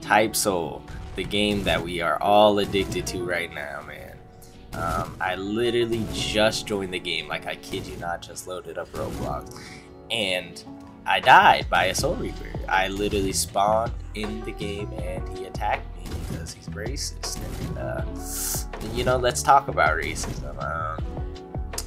Type Soul, the game that we are all addicted to right now, man. Um, I literally just joined the game, like I kid you not, just loaded up Roblox, and I died by a Soul Reaper. I literally spawned in the game and he attacked me because he's racist. And, uh, you know, let's talk about racism. Um,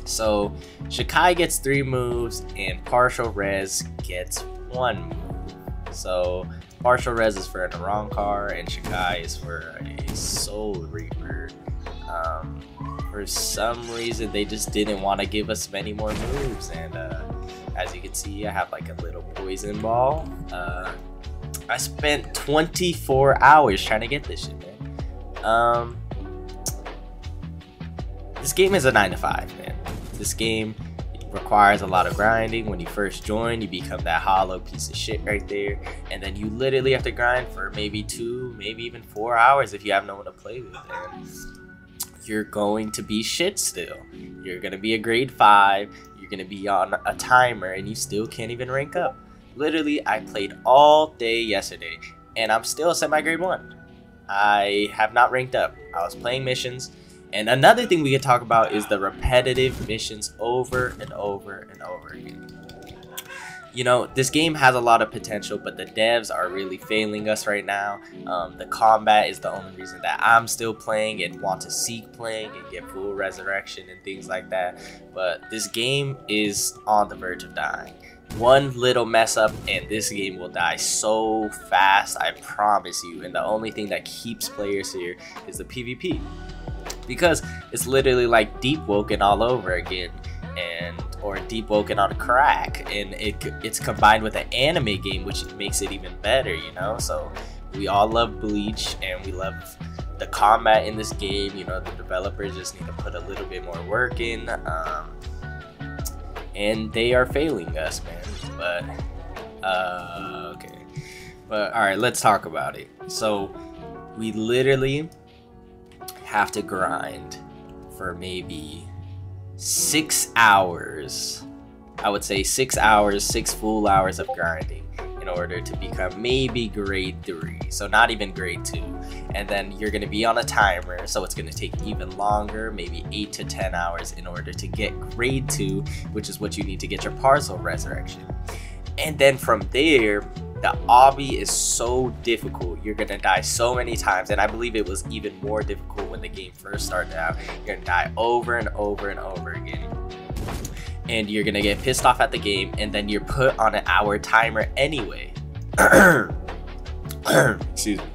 so, Shikai gets three moves and Partial Res gets one move. So, Partial Res is for Arrancar, and Shikai is for a Soul Reaper. Um, for some reason, they just didn't want to give us many more moves and, uh, as you can see, I have like a little poison ball. Uh, I spent 24 hours trying to get this shit, man. Um, this game is a 9 to 5, man. This game requires a lot of grinding. When you first join, you become that hollow piece of shit right there. And then you literally have to grind for maybe two, maybe even four hours if you have no one to play with. And you're going to be shit still. You're going to be a grade 5 You're gonna be on a timer and you still can't even rank up. Literally, I played all day yesterday and I'm still semi-grade 1. I have not ranked up. I was playing missions. And another thing we could talk about is the repetitive missions over and over and over again you know, this game has a lot of potential, but the devs are really failing us right now. Um, the combat is the only reason that I'm still playing and want to seek playing and get full resurrection and things like that. But this game is on the verge of dying. One little mess up and this game will die so fast, I promise you. And the only thing that keeps players here is the PvP. Because it's literally like Deepwoken all over again. And or Deepwoken on a crack, and it it's combined with an anime game, which makes it even better. You know, so we all love Bleach, and we love the combat in this game. You know, the developers just need to put a little bit more work in, um, and they are failing us, man. But uh, okay, but all right, let's talk about it. So we literally have to grind for maybe six hours. I would say six hours, six full hours of grinding in order to become maybe grade 3 so not even grade 2 and then you're to be on a timer so it's to take even longer maybe 8 to 10 hours in order to get grade 2 which is what you need to get your partial resurrection. And then from there the obby is so difficult. You're gonna die so many times, and I believe it was even more difficult when the game first started out. You're gonna die over and over and over again. And you're gonna get pissed off at the game, and then you're put on an hour timer anyway. Excuse me.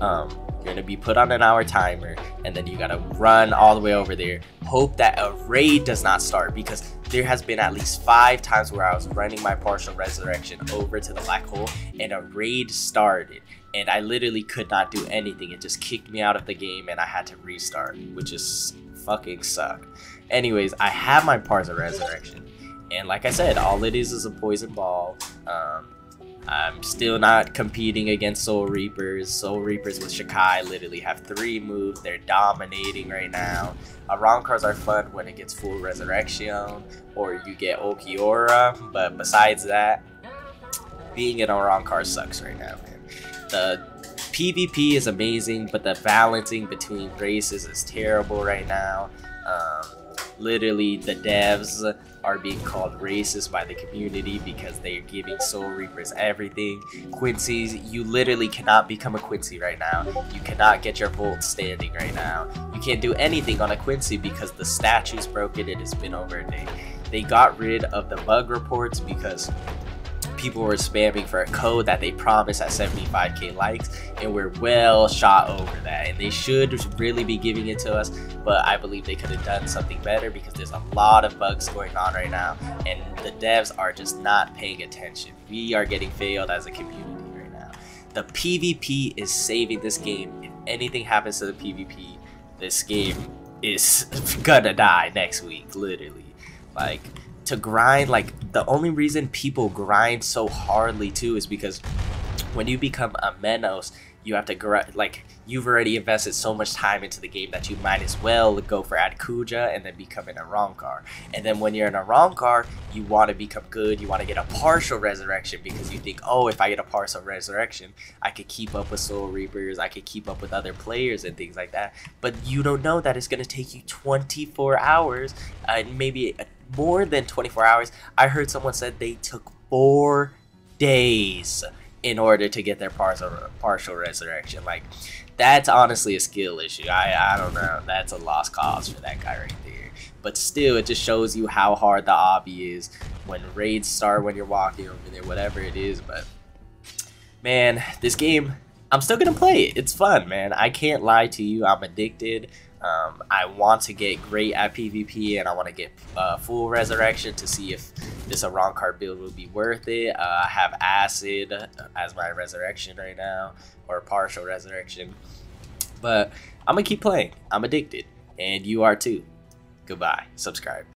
Um, you're gonna be put on an hour timer, and then you gotta run all the way over there. Hope that a raid does not start because there has been at least five times where I was running my partial resurrection over to the black hole and a raid started and I literally could not do anything. It just kicked me out of the game and I had to restart, which is fucking suck. Anyways, I have my partial resurrection and like I said, all it is is a poison ball. Um, I'm still not competing against Soul Reapers. Soul Reapers with Shikai literally have three moves. They're dominating right now. Arrancars are fun when it gets full Resurrection or you get Ulquiorra, but besides that, being an Arrancar sucks right now, man. The PvP is amazing, but the balancing between races is terrible right now. Um, literally, the devs are being called racist by the community because they are giving Soul Reapers everything. Quincy's, you literally cannot become a Quincy right now. You cannot get your Vollstandig right now. You can't do anything on a Quincy because the statue's broken. It has been over a day. They got rid of the bug reports because people were spamming for a code that they promised at 75k likes and we're well shot over that. And they should really be giving it to us but i believe they could have done something better because there's a lot of bugs going on right now and the devs are just not paying attention. We are getting failed as a community right now. The pvp is saving this game. If anything happens to the pvp this game is gonna die next week literally. Like to grind like the only reason people grind so hardly too is because when you become a Menos, you have to gr- like you've already invested so much time into the game that you might as well go for Adjuchas and then become an Arrancar. And then when you're in an Arrancar, you want to become good. You want to get a partial resurrection because you think, oh, if I get a partial resurrection, I could keep up with Soul Reapers, I could keep up with other players and things like that. But you don't know that it's going to take you 24 hours, uh, maybe more than 24 hours. I heard someone said they took four days in order to get their partial partial resurrection. Like that's honestly a skill issue. I I don't know. That's a lost cause for that guy right there. But still, it just shows you how hard the obby is when raids start when you're walking over there, whatever it is. But man, this game, I'm still gonna play it. It's fun, man. I can't lie to you. I'm addicted. Um, I want to get great at PvP and I want to get uh, full resurrection to see if this Arrancar build will be worth it. Uh, I have acid as my resurrection right now or partial resurrection. But I'm going to keep playing. I'm addicted and you are too. Goodbye. Subscribe.